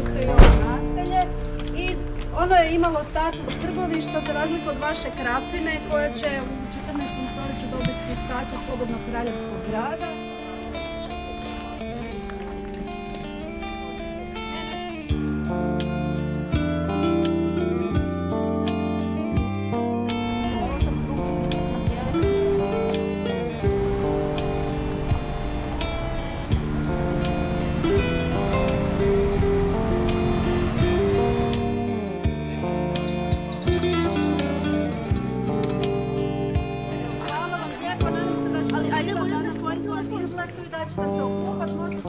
postoji ovo naselje i ono je imalo status trgovišta za razliku od vaše Krapine koja će u 14. stoljeću dobiti status slobodnog kraljevskog grada. Можно переплатить удачно, возможно,